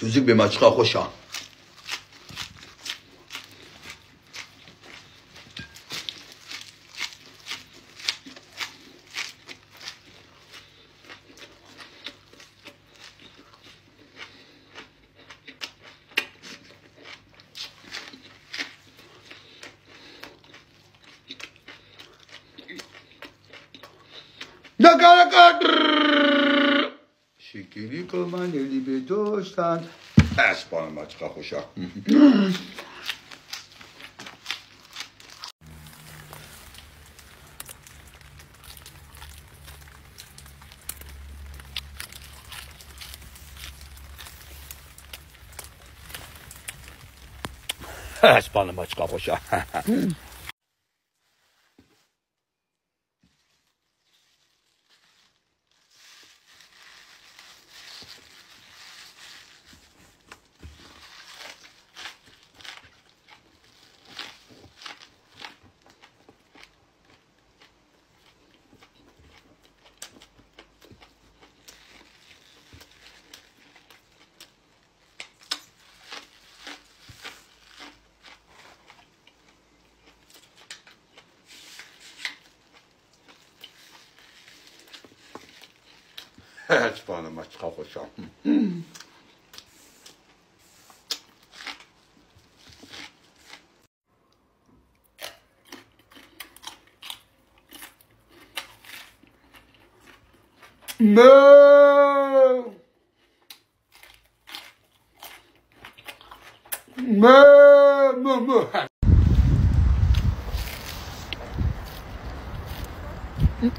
سوزیک به مچقا خوشا. شکلی که من دلی به دوستن اسبان مچقا خوشا اسبان مچقا 放了嘛，超好笑。嗯。么？么么么？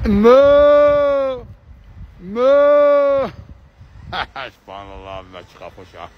么？مو سبحان الله مچقا خوشا